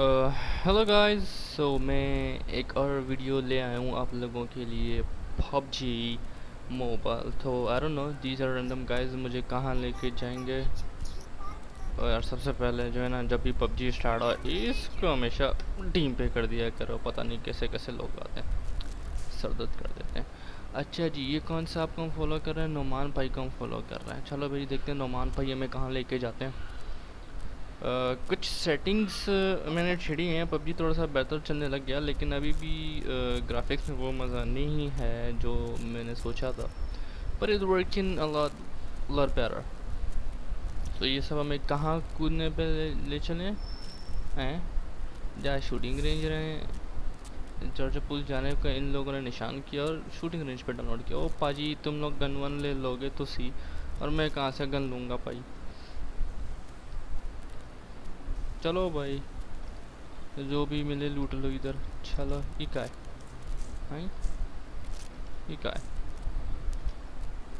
Hello guys so मैं एक और वीडियो ले आया हूँ आप लोगों के लिए पबजी मोबाइल तो I don't know these are random guys मुझे कहाँ लेके जाएँगे? और सबसे पहले जो है ना, जब भी पबजी स्टार्ट हो इसको हमेशा टीम पे कर दिया करो, पता नहीं कैसे कैसे लोग आते हैं। सरदर्द कर देते हैं। अच्छा जी, ये कौन सा आप कौन फॉलो कर रहे हैं? नोमान भाई को हम फॉलो कर रहे हैं। चलो भाई, देखते हैं नोमान भाई हमें कहाँ लेके जाते हैं। कुछ सेटिंग्स मैंने छिड़ी हैं पबजी थोड़ा सा बेहतर चलने लग गया लेकिन अभी भी ग्राफिक्स में वो मज़ा नहीं है जो मैंने सोचा था। पर इट वर्किंग लॉट बेटर तो ये सब हमें कहाँ कूदने पे ले, चले हैं? जहाँ शूटिंग रेंज रहे जॉर्जा पुल जाने का इन लोगों ने निशान किया और शूटिंग रेंज पे डाउनलोड किया। ओ पाजी तुम लोग गन वन ले लोगे तो सी और मैं कहाँ से गन लूँगा भाई? चलो भाई, जो भी मिले लूट लो इधर। चलो ये का है ये है।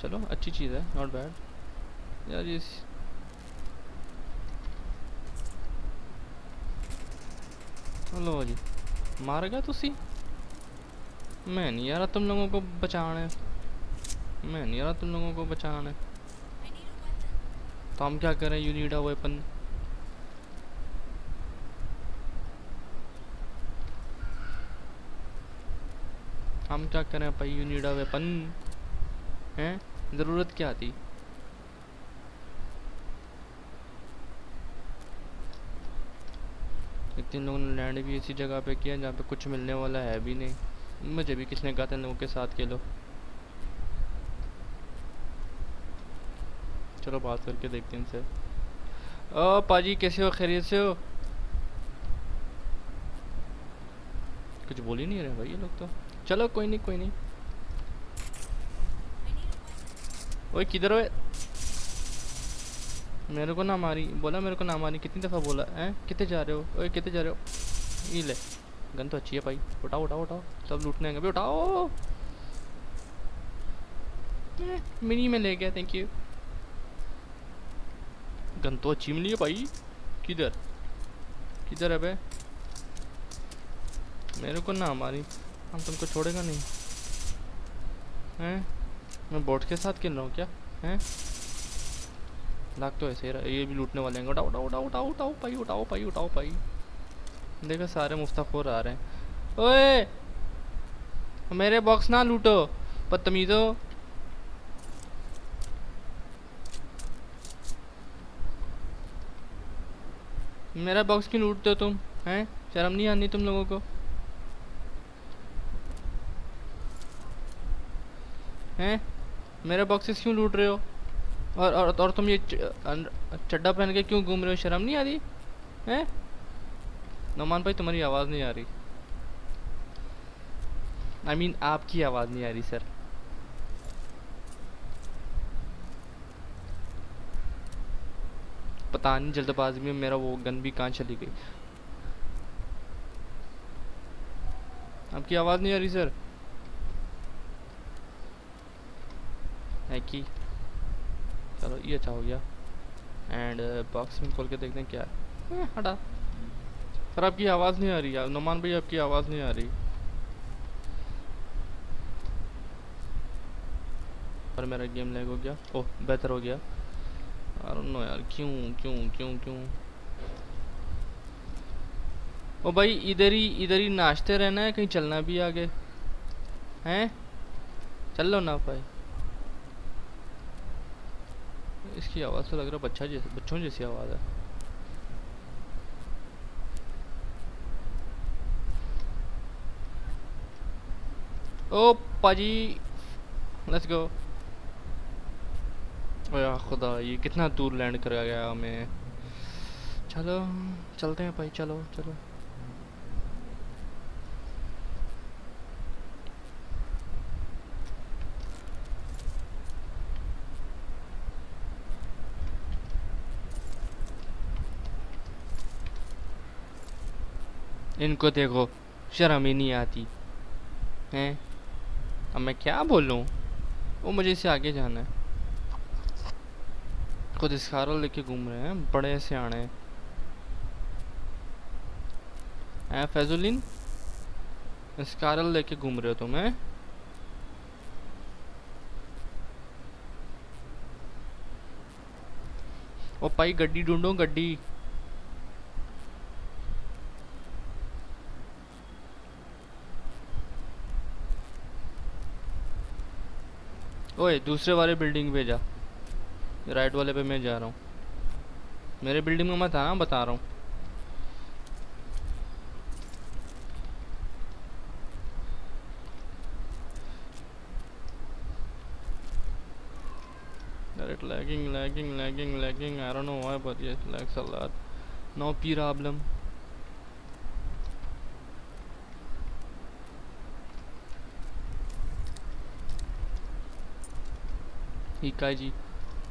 चलो, अच्छी चीज़ है नॉट बैड यार ये चलो जी मार गया तुसी मैं नहीं यार, तुम लोगों को बचाना मैं नहीं यार, तुम लोगों को बचाना तो हम क्या करें? यू नीड अ वेपन हम क्या करें भाई? यू नीड अ वेपन हैं? ज़रूरत क्या थी? तीन लोगों ने लैंड भी इसी जगह पे किया जहाँ पे कुछ मिलने वाला है भी नहीं। मुझे भी किसने कहा था लोगों के साथ खेलो। चलो बात करके देखते हैं इनसे। ओ पाजी, कैसे हो? खैरियत से हो? कुछ बोल ही नहीं रहे भाई ये लोग तो। चलो, कोई नहीं कोई नहीं। ओए, किधर हो मेरे को ना मारी, बोला मेरे को ना मारी, कितनी दफ़ा बोला, हैं? कितने जा रहे हो? ओए, कितने जा रहे हो? ये ले, गन तो अच्छी है भाई। उठाओ उठाओ उठाओ। सब लूटने आएँगे। उठाओ। मिनी में ले गया थैंक यू गन तो अच्छी मिली है भाई। किधर? किधर है बे? मेरे को ना मारी। हम तुमको छोड़ेगा नहीं। हैं? मैं बोट के साथ खेल रहा हूँ क्या? हैं? लाख तो ऐसे ही ये भी लूटने वाले हैं। उठाओ उठाओ उठाओ उठाओ उठाओ पाई उठाओ पाई उठाओ पाई देखो सारे मुफ्ताखोर आ रहे हैं। ओए! मेरे बॉक्स ना लूटो, बदतमीज़ो। मेरा बॉक्स क्यों लूटते हो तुम? हैं? शर्म नहीं आनी तुम लोगों को? हैं? मेरे बॉक्सेस क्यों लूट रहे हो? और और, और तुम ये चड्डा पहन के क्यों घूम रहे हो? शर्म नहीं आ रही? हैं? नौमान भाई तुम्हारी आवाज़ नहीं आ रही। आई I मीन mean, आपकी आवाज़ नहीं आ रही सर पता नहीं जल्दबाजी में मेरा वो गन भी कहाँ चली गई। आपकी आवाज़ नहीं आ रही सर है कि चलो, ये अच्छा हो गया। एंड बॉक्स में खोल के देखते हैं क्या है। हटा। सर, आपकी आवाज़ नहीं आ रही यार। नुमान भाई, आपकी आवाज़ नहीं आ रही। और मेरा गेम लैग हो गया। ओह, बेहतर हो गया। अरे नो यार, क्यों क्यों क्यों क्यों? ओ भाई, इधर ही इधर ही नाचते रहना है, कहीं चलना भी आगे। हैं? चल लो ना भाई। इसकी आवाज़ तो लग रहा बच्चा जैसे, बच्चों जैसी आवाज़ है। ओ, पाजी लेट्स गो ओया खुदा, ये कितना दूर लैंड कर गया हमें। चलो, चलते हैं भाई, चलो चलो। इनको देखो, शर्म ही नहीं आती। हैं? अब मैं क्या बोलूँ? वो मुझे इससे आगे जाना है। खुद इसकारो लेके घूम रहे हैं, बड़े सियाणे हैं फैजुलिन? स्कारल लेके घूम रहे हो तुम, हैं? ओ भाई गड्डी ढूंढो, गड्डी। ओए दूसरे वाले बिल्डिंग पे जा राइट वाले पे मैं जा रहा हूँ मेरे बिल्डिंग में मत आना बता रहा हूँ Direct lagging, lagging, lagging, lagging. I don't know why, but yes, lags a lot. No problem. ठीक है जी,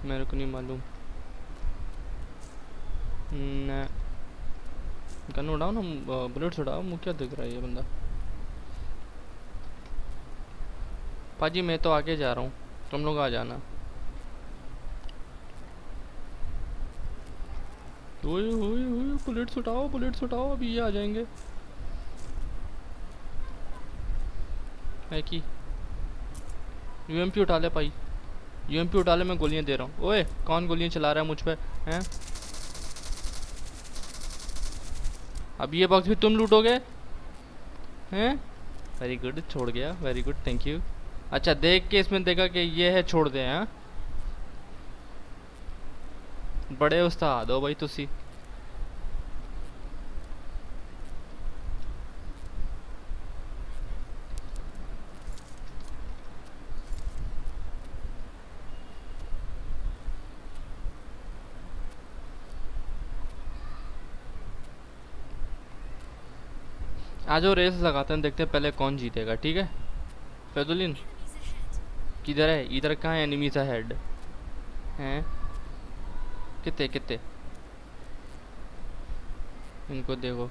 मेरे को नहीं मालूम। गन उड़ाओ ना बुलेट्स उड़ाओ मुझे क्या दिख रहा है ये बंदा? पाजी, मैं तो आगे जा रहा हूँ, तुम लोग आ जाना। ओए ओए ओए बुलेट्स उठाओ उठाओ अभी ये आ जाएँगे। है कि? यूएमपी उठा ले भाई यूएमपी उठा ले मैं गोलियाँ दे रहा हूँ। ओए, कौन गोलियाँ चला रहा है मुझ पर? हैं? अब ये बॉक्स भी तुम लूटोगे? हैं? वेरी गुड छोड़ गया। वेरी गुड थैंक यू अच्छा देख के इसमें देखा कि ये है, छोड़ दे, हैं? बड़े उस्ताद हो भाई तुसी। आज वो रेस लगाते हैं देखते हैं पहले कौन जीतेगा, ठीक है? फैजुलिन किधर है? इधर कहाँ है एनिमीज हेड हैं? कितने कितने? इनको देखो।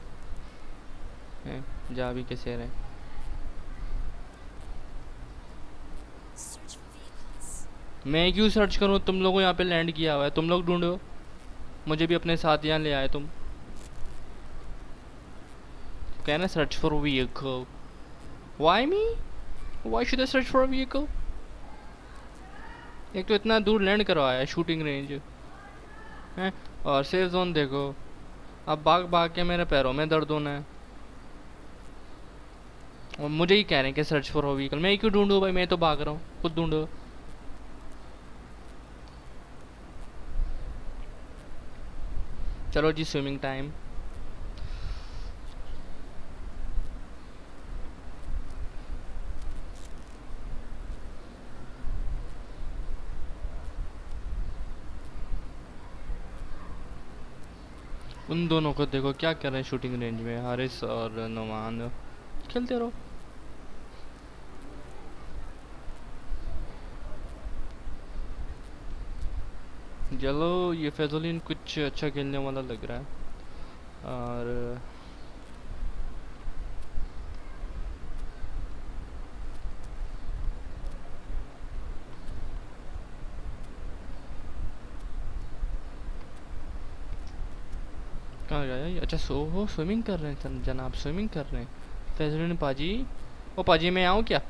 हैं? जा भी कैसे रहे? मैं क्यों सर्च करूँ? तुम लोगों यहाँ पे लैंड किया हुआ है। तुम लोग ढूंढो। मुझे भी अपने साथ यहाँ ले आए तुम। Can I search for a vehicle? Why me? Why should I search for a vehicle? एक तो इतना दूर लैंड करवाया है शूटिंग रेंज है? और सेफ़ जोन देखो। अब भाग भाग के मेरे पैरों में दर्द होना है। और मुझे ही कह रहे हैं कि सर्च फॉर व्हीकल मैं क्यों ढूंढूं भाई? मैं तो भाग रहा हूँ। खुद ढूंढो। चलो जी स्विमिंग टाइम उन दोनों को देखो, क्या कर रहे हैं शूटिंग रेंज में? हारिस और नुमान। खेलते रहो। चलो, ये फैजोलिन कुछ अच्छा खेलने वाला लग रहा है। और कहाँ गया ये अच्छा सो, वो स्विमिंग कर रहे हैं जनाब स्विमिंग कर रहे हैं। फैजलिन पाजी, ओ पाजी, मैं आऊँ क्या?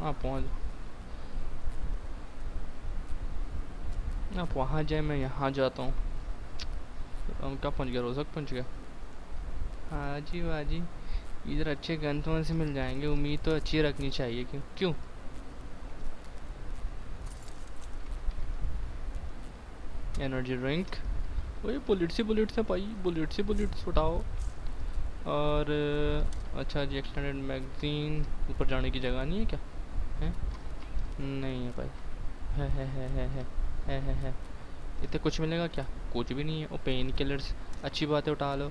हाँ पहुँच आप वहाँ जाए, मैं यहाँ जाता हूँ। कहाँ पहुँच गया रोजक पहुँच गया हाँ जी वाह जी इधर अच्छे गन तो से मिल जाएँगे। उम्मीद तो अच्छी रखनी चाहिए, क्यों? क्यों? एनर्जी ड्रिंक वही बुलेट से बुलेट से भाई। बुलेट से बुलेट उठाओ। और अच्छा जी एक्सटेंडेड मैगजीन ऊपर जाने की जगह नहीं है क्या? है? नहीं है भाई। है है है है है है है है। इतने कुछ मिलेगा क्या? कुछ भी नहीं है। वो पेन किलर्स अच्छी बात है उठा लो।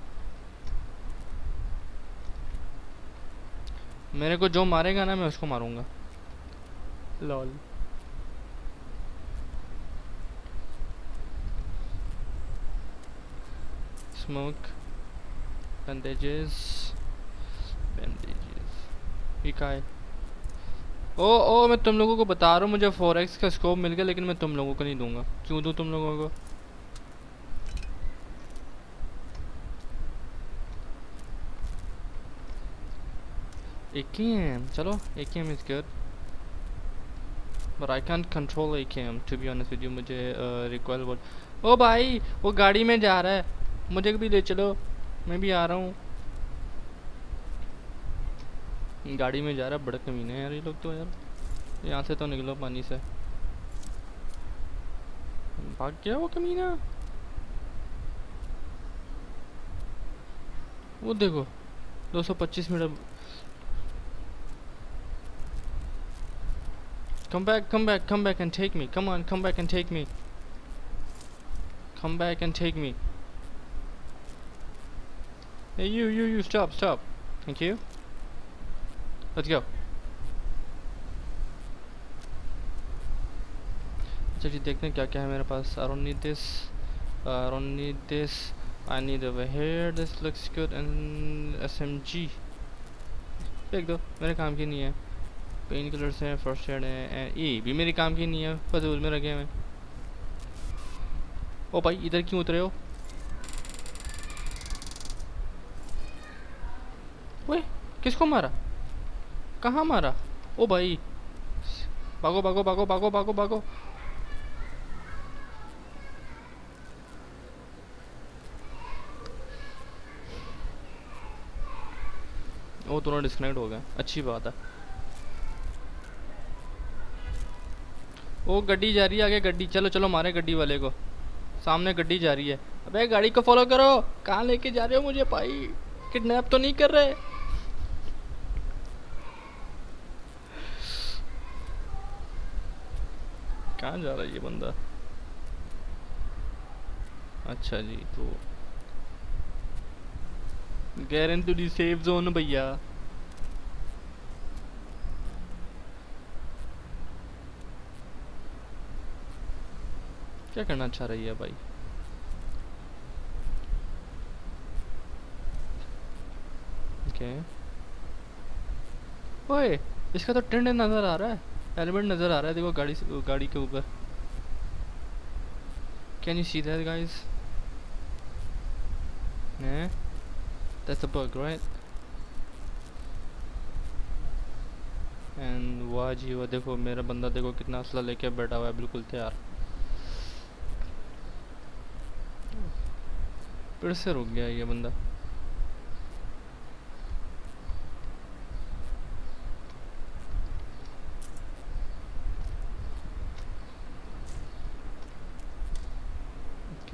मेरे को जो मारेगा ना, मैं उसको मारूँगा। लॉल smoke bandages bandages ये कहा है ओ ओ मैं तुम लोगों को बता रहा हूँ मुझे फोर एक्स का स्कोप मिल गया लेकिन मैं तुम लोगों को नहीं दूँगा क्यों दूँ तुम लोगों को AKM, chalo, AKM is good. But I can't control AKM, to be honest with you, मुझे uh, recoil बोल ओ भाई वो गाड़ी में जा रहा है मुझे भी ले चलो, मैं भी आ रहा हूँ। गाड़ी में जा रहा, बड़े कमीने यार ये लोग तो यार। यहाँ से तो निकलो पानी से। भाग गया वो कमीना। वो देखो 225 meter come back come back come back and take me come on come back and take me come back and take me Hey, you, you, you, stop, stop. Thank you. Let's go. अच्छा जी देखते हैं क्या क्या है मेरे पास I don't need this I need over here this looks good and SMG देख दो मेरे काम की नहीं है पेन किलर्स हैं फ़र्स्ट एड है ये भी मेरे काम की नहीं है फजूल में रखे हुए ओ भाई इधर क्यों उतरे हो ओए किसको मारा? कहाँ मारा? ओ भाई। भागो भागो भागो भागो भागो भागो। वो दोनों डिस्कनेक्ट हो गए। अच्छी बात है। वो गड्डी जा रही है आगे, गड्डी। चलो चलो, मारे गड्डी वाले को। सामने गड्डी जा रही है। अबे, गाड़ी को फॉलो करो। कहाँ लेके जा रहे हो मुझे, भाई? किडनैप तो नहीं कर रहे। कहाँ जा रहा है ये बंदा? अच्छा जी तो गैर टू दी सेफ़ जोन भैया। क्या करना चाह रही है भाई? ओके ओए, इसका तो टेंट नज़र आ रहा है। हेलमेट नज़र आ रहा है देखो गाड़ी से गाड़ी के ऊपर। Can you see that guys Yeah, that's a bug? And वाह जी वाह देखो मेरा बंदा देखो कितना असला लेके बैठा हुआ है बिल्कुल तैयार। फिर से रुक गया ये बंदा।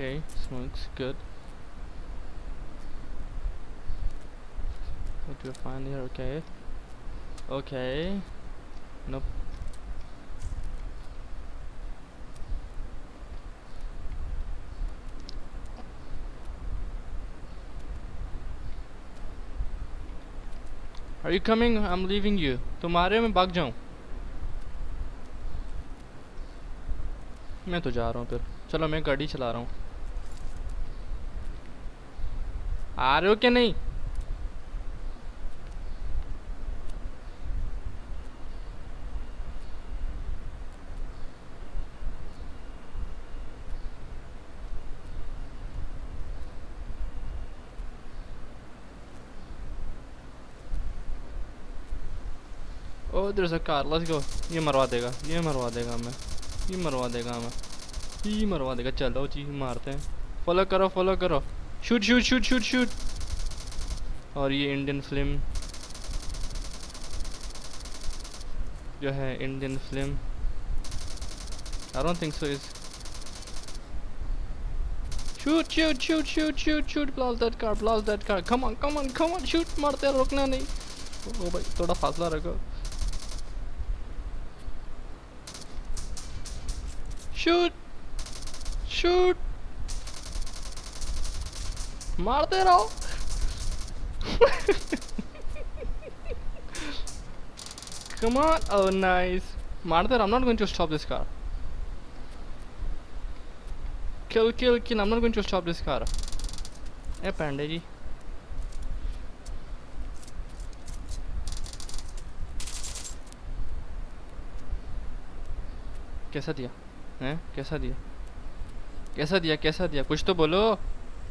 Okay, smokes good. What do we find here? Okay. Okay. Nope. Are you coming? I'm leaving you. तुम आ रहे हो मैं भाग जाऊँ मैं तो जा रहा हूँ फिर चलो मैं गाड़ी चला रहा हूँ आ रहे हो क्या नहीं? ओ लेट्स गो ये मरवा देगा, ये मरवा देगा हमें। ये मरवा देगा हमें। ये मरवा देगा। चलो जी, मारते हैं। फॉलो करो फॉलो करो। Shoot shoot shoot shoot shoot और ये इंडियन फ़िल्म जो है Indian film I don't think so is shoot shoot shoot shoot shoot shoot blast that car blast that car come on come on come on shoot मारते रुकना नहीं ओ भाई थोड़ा फासला रखो शूट शूट मारते रहो। कम ऑन ओह नाइस मारते रहो I not going to stop this car kill kill kill I not going to stop this car ए, पांडे जी। कैसा दिया? है? कैसा दिया? कैसा दिया? कैसा दिया? कुछ तो बोलो,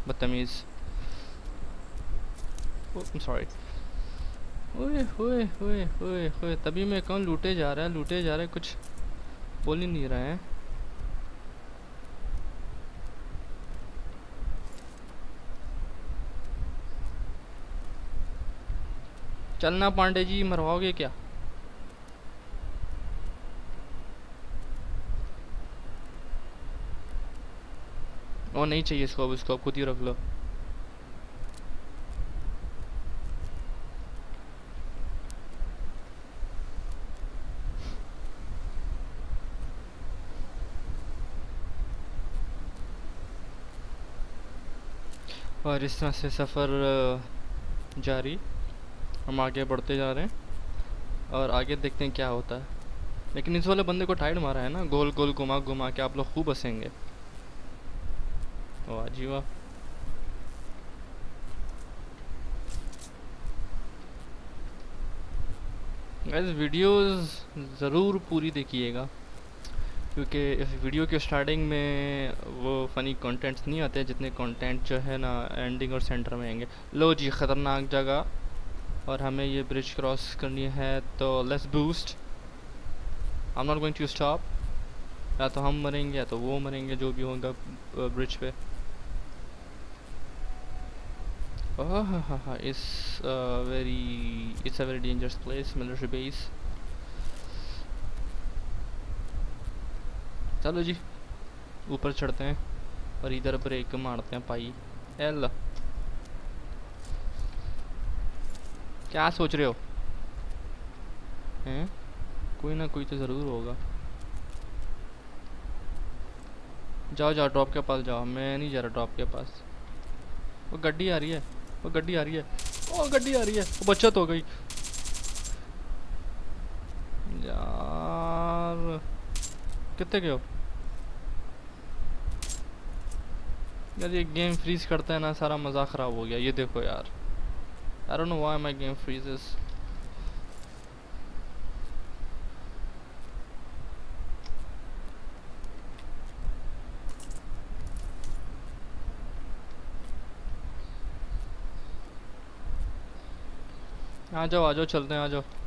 बदतमीज़। सॉरी ओए होए होए होए होए तभी मैं कौन लूटे जा रहा है, लूटे जा रहा है, कुछ बोल ही नहीं रहे हैं। चलना पांडे जी, मरवाओगे क्या? वो नहीं चाहिए इसको, अब इसको खुद ही रख लो। और इस तरह से सफ़र जारी। हम आगे बढ़ते जा रहे हैं और आगे देखते हैं क्या होता है। लेकिन इस वाले बंदे को टाइड मारा है ना, गोल गोल घुमा घुमा के आप लोग खूब हंसेंगे। वाह जी वाह। गैस वीडियोस ज़रूर पूरी देखिएगा। क्योंकि इस वीडियो के स्टार्टिंग में वो फ़नी कंटेंट्स नहीं आते जितने कंटेंट जो है ना एंडिंग और सेंटर में आएँगे। लो जी, ख़तरनाक जगह। और हमें ये ब्रिज क्रॉस करनी है तो let's boost I am not going to stop या तो हम मरेंगे या तो वो मरेंगे, जो भी होगा ब्रिज पे। हाँ it's very it's a very dangerous place military base चलो जी, ऊपर चढ़ते हैं और इधर ब्रेक मारते हैं पाई। एल। क्या सोच रहे हो? हैं? कोई ना कोई तो ज़रूर होगा। जाओ जाओ ड्रॉप के पास जाओ। मैं नहीं जा रहा ड्रॉप के पास। वो गड्डी आ रही है, वो गड्डी आ रही है। ओ, गड्डी आ रही है। बचत हो गई। यार कितने के हो? यार, ये गेम फ्रीज करता है ना, सारा मज़ा ख़राब हो गया। ये देखो यार। I don't know why my game freezes आ जाओ आ जाओ, चलते हैं, आ जाओ।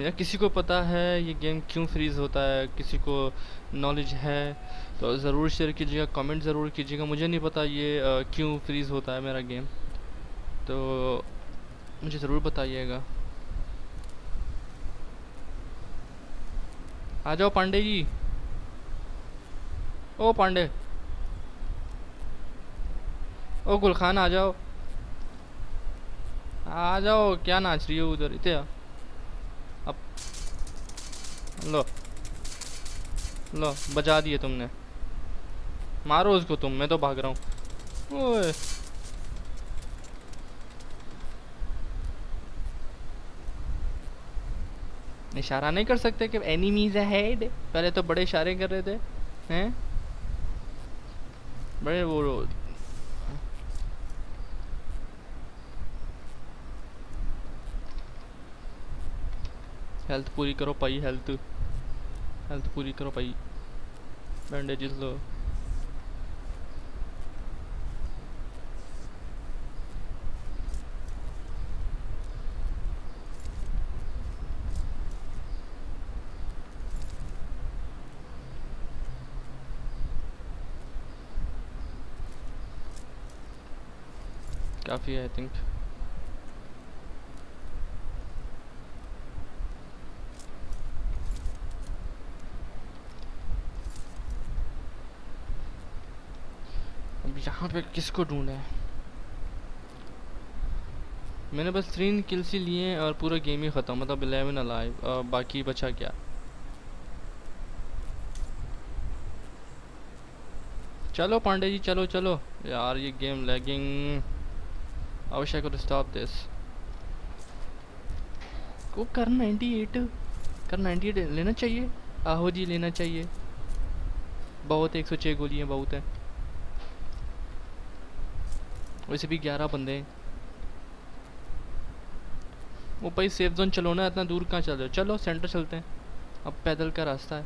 या किसी को पता है ये गेम क्यों फ्रीज होता है, किसी को नॉलेज है तो ज़रूर शेयर कीजिएगा कमेंट ज़रूर कीजिएगा। मुझे नहीं पता ये क्यों फ्रीज होता है मेरा गेम तो मुझे ज़रूर बताइएगा। आ जाओ पांडे जी। ओ पांडे। ओ गुलखान आ जाओ। आ जाओ, क्या नाच रही हो उधर? इतने लो। लो, बजा दिए तुमने। मारो उसको तुम, मैं तो भाग रहा हूँ। ओए। इशारा नहीं कर सकते कि एनिमीज हेड पहले तो बड़े इशारे कर रहे थे, हैं? बड़े वो हेल्थ पूरी करो, पाई हेल्थ हेल्थ पूरी करो पाई बैंडेजेस लो। काफ़ी आई थिंक यहाँ पे किसको ढूंढे? मैंने बस तीन किल्स ही लिए और पूरा गेम ही ख़त्म मतलब इलेवन अलाइव बाकी बचा क्या? चलो पांडे जी, चलो चलो। यार, ये गेम लैगिंग आवश्यक टू स्टॉप दिस को कर 98 कर 98 लेना चाहिए। आहो जी, लेना चाहिए। बहुत एक सौ छः गोलियाँ, बहुत है। वैसे भी ग्यारह बंदे हैं। वो भाई सेफ़ जोन चलो ना, इतना दूर कहाँ चल रहे हो? चलो सेंटर चलते हैं। अब पैदल का रास्ता है।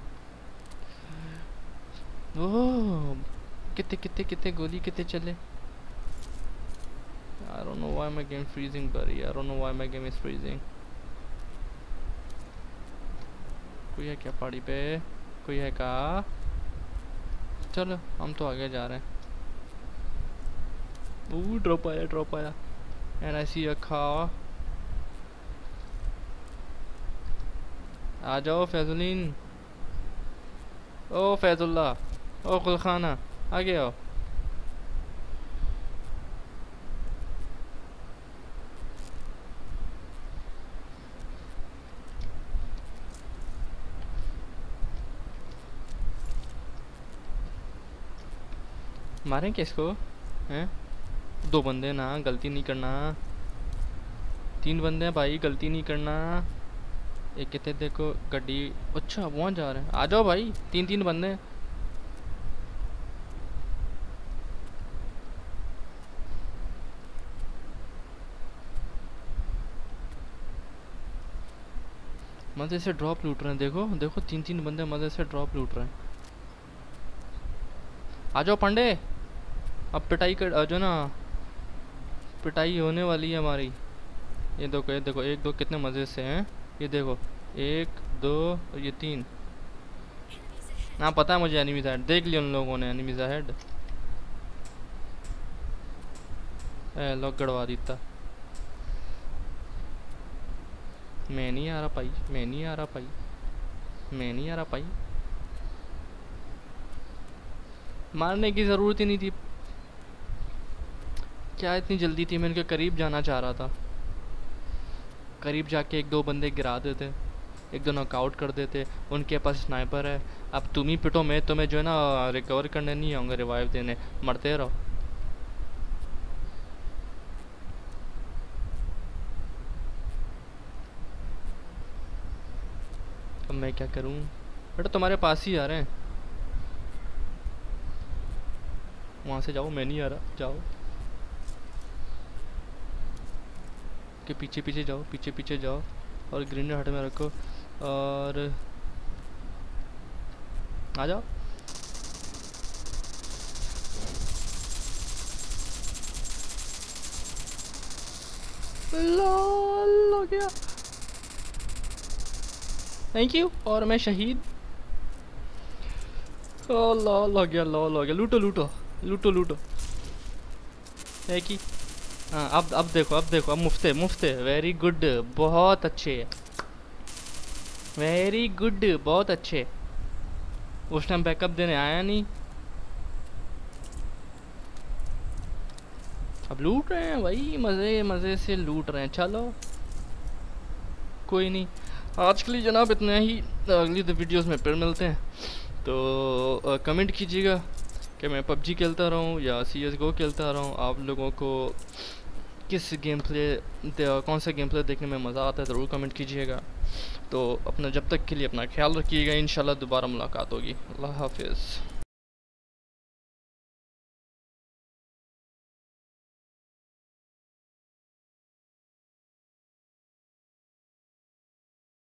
ओह, कितने कितने कितने गोली, कितने चले? I don't know why my game freezing, buddy. I don't know why my game is freezing. कोई है क्या पहाड़ी पे? कोई है का चलो, हम तो आगे जा रहे हैं। वो ड्रॉप आया ड्रॉप आया and I C a car. आ जाओ, फैजुलीन। ओ, फैजुल्ला। ओ गुलखाना आगे आओ। मारें किसको? हैं? दो बंदे ना, गलती नहीं करना। तीन बंदे हैं भाई, गलती नहीं करना। एक कहते देखो, गड्डी अच्छा वहाँ जा रहे हैं। आ जाओ भाई तीन तीन बंदे। मज़े से ड्रॉप लूट रहे हैं, देखो देखो तीन तीन बंदे मज़े से ड्रॉप लूट रहे हैं। आ जाओ, पांडे। अब पिटाई कर जो ना। पिटाई होने वाली है हमारी। ये देखो ये देखो, एक, दो कितने मज़े से हैं। ये देखो, एक, दो और ये तीन। हाँ पता है मुझे एनिमी हेड देख लिया उन लोगों ने एनिमी हेड लॉक गड़वा दीता। मैं नहीं आ रहा पाई मैं नहीं आ रहा पाई मैं नहीं आ रहा पाई मारने की ज़रूरत ही नहीं थी। क्या इतनी जल्दी थी? मैं उनके करीब जाना चाह रहा था। करीब जाके एक दो बंदे गिरा देते, एक दो नॉकआउट कर देते। उनके पास स्नाइपर है। अब तुम ही पिटो, मैं तुम्हें जो है ना रिकवर करने नहीं आऊँगा रिवाइव देने। मरते रहो। अब मैं क्या करूँ? बेटा, तुम्हारे पास ही आ रहे हैं। वहाँ से जाओ, मैं नहीं आ रहा। जाओ। के पीछे पीछे जाओ, पीछे पीछे जाओ और ग्रीन हट में रखो और आ जाओ। थैंक यू और मैं शहीद। लॉल हो गया, लॉल हो गया। लूटो लूटो लूटो लूटो। है कि? हाँ अब अब देखो अब देखो, अब मुफ्ते मुफ्ते वेरी गुड बहुत अच्छे। वेरी गुड बहुत अच्छे। उस टाइम बैकअप देने आया नहीं। अब लूट रहे हैं भाई, मज़े मज़े से लूट रहे हैं, चलो। कोई नहीं। आज के लिए जनाब इतना ही, अगली वीडियोस में फिर मिलते हैं। तो कमेंट कीजिएगा कि मैं पबजी खेलता रहूँ या सी एस गो खेलता रहूँ। आप लोगों को किस गेम प्ले कौन सा गेम प्ले देखने में मज़ा आता है, ज़रूर कमेंट कीजिएगा। तो अपना, जब तक के लिए अपना ख्याल रखिएगा इन दोबारा मुलाकात होगी। अल्लाह हाफिज़।